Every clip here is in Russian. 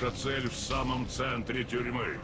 Наша цель в самом центре тюрьмы.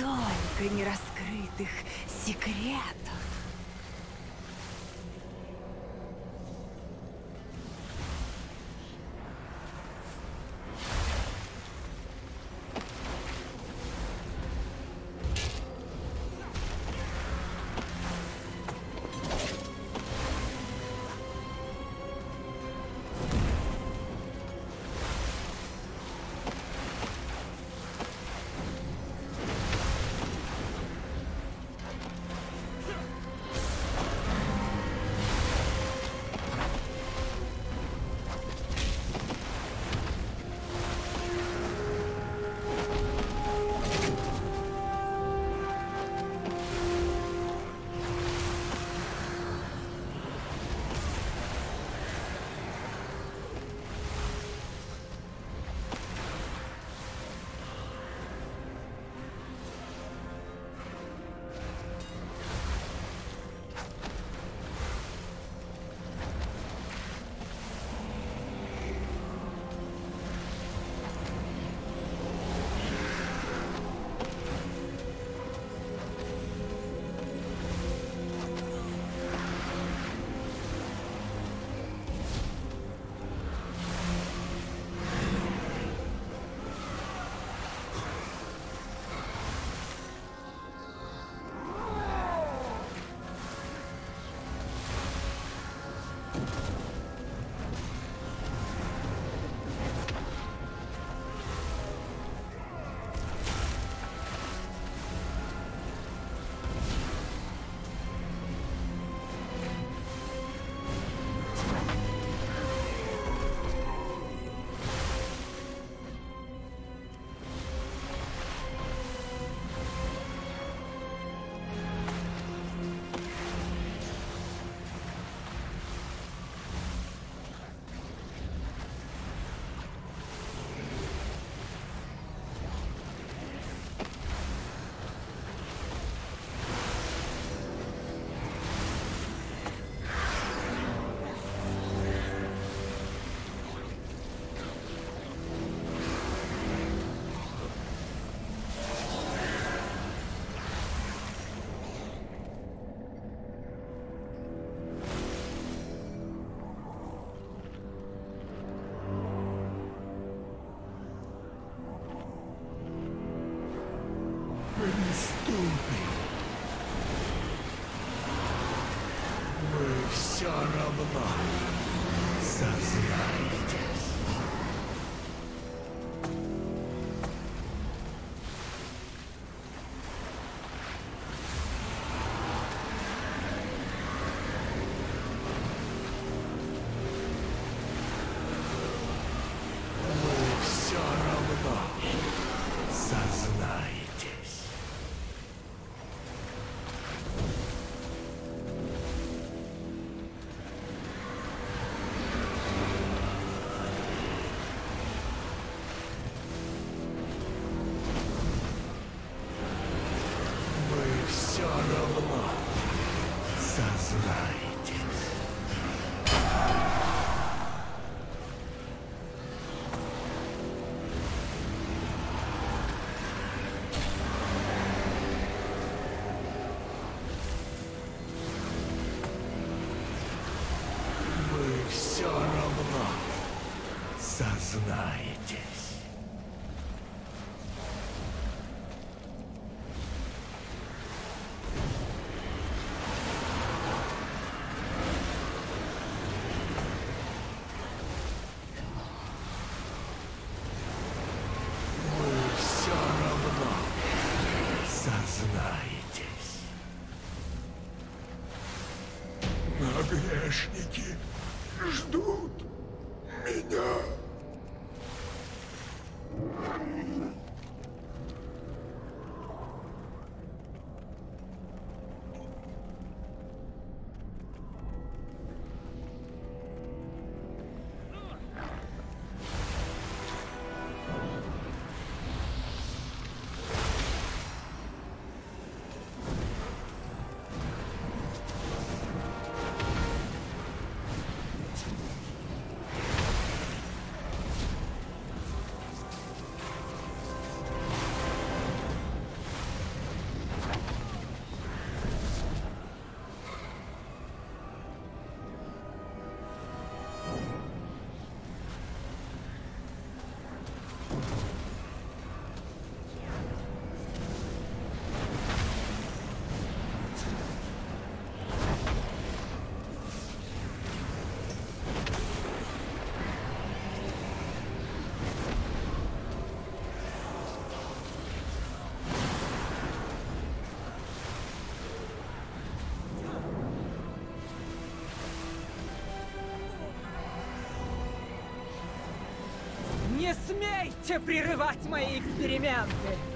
Столько нераскрытых секретов. つらい手 прерывать мои эксперименты.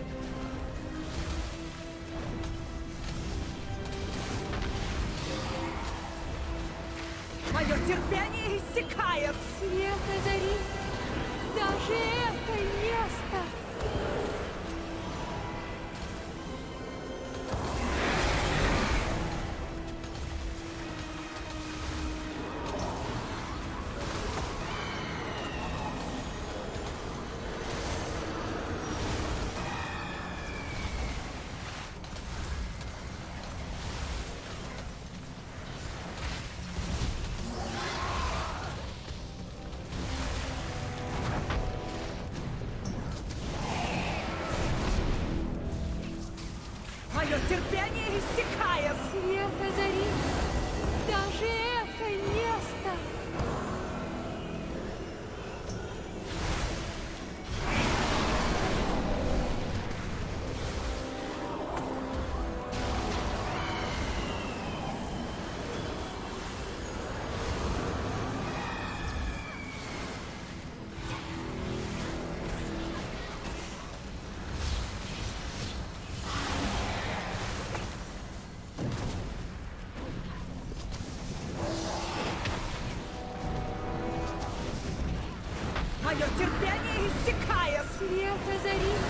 терпение иссякает. Серебря зари, даже Мое терпение иссякает! Свет озарит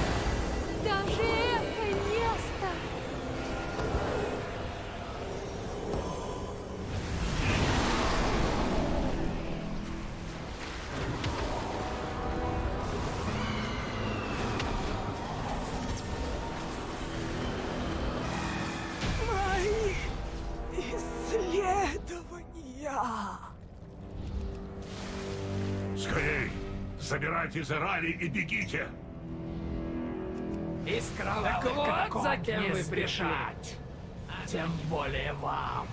даже это место! бежать из и бегите! Из кровавых так вот за кем вы пришли. Тем более вам.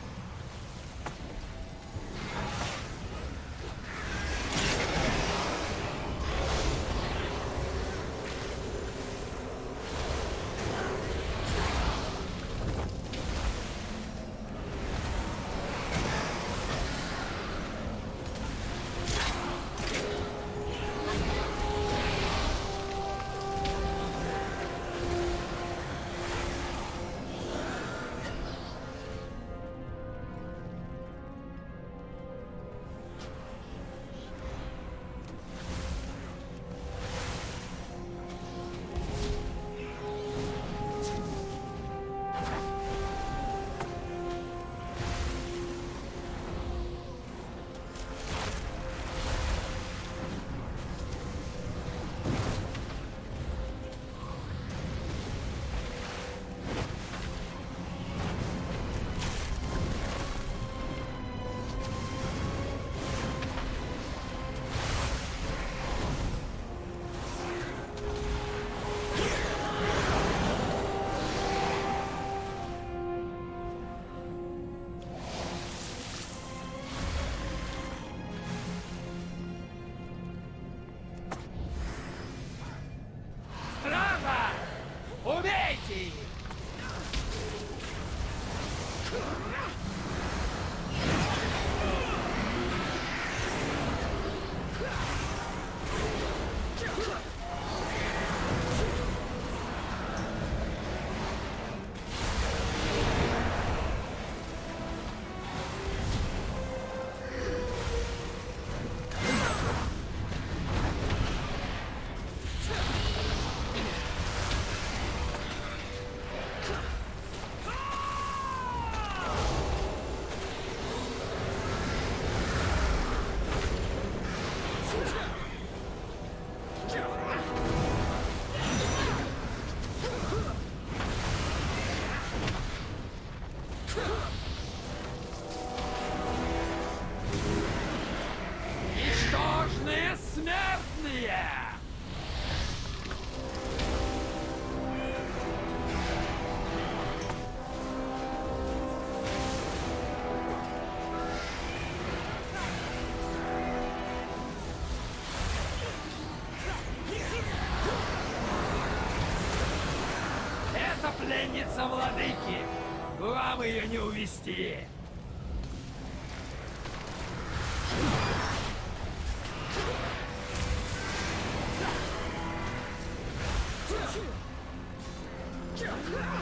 Пленница владыки! Вам ее не увести! Вы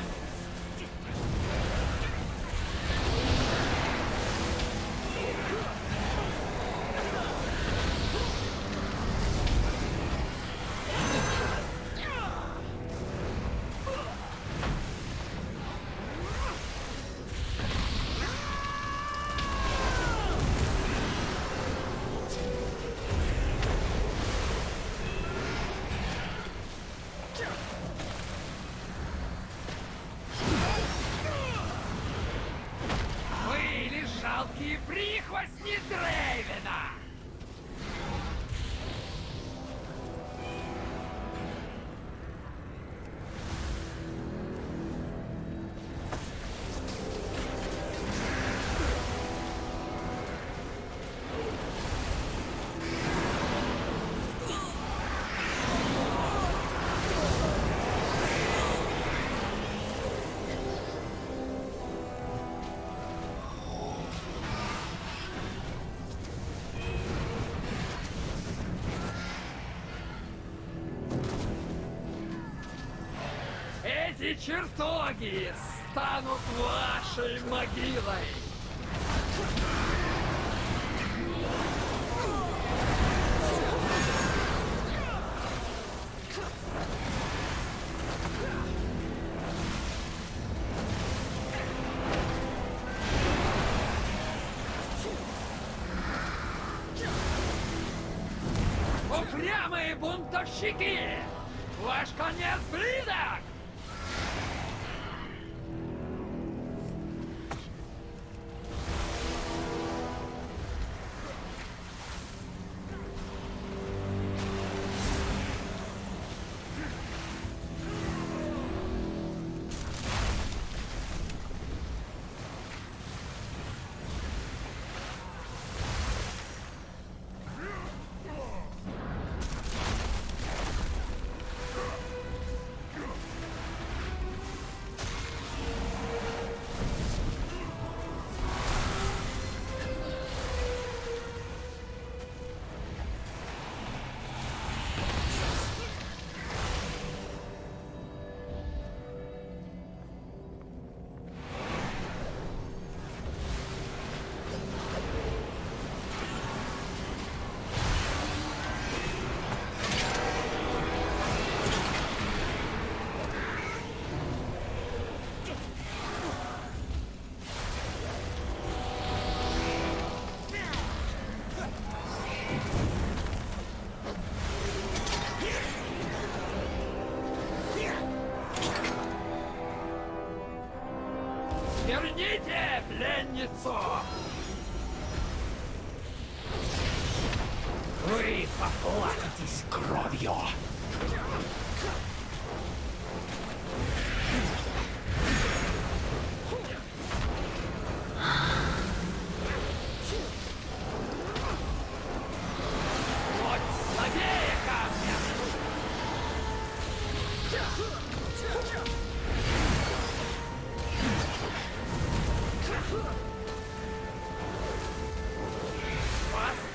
чертоги станут вашей могилой!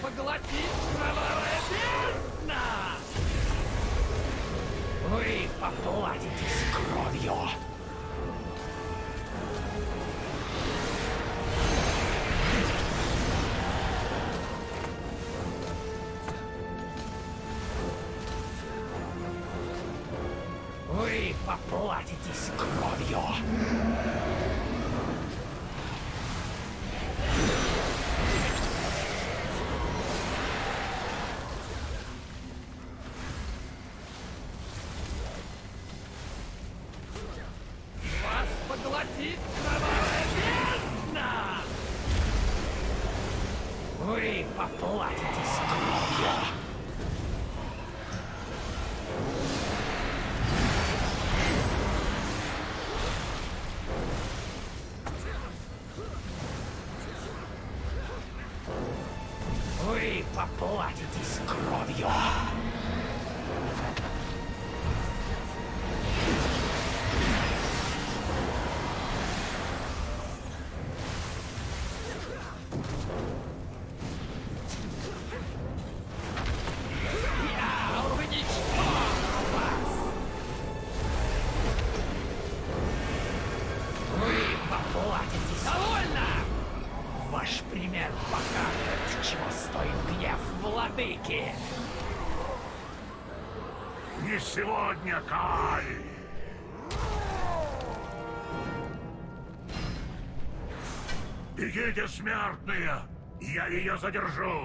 поглотит кровавая бездна! Вы поплатитесь кровью! Go at it, Scrodio. смертные! Я ее задержу!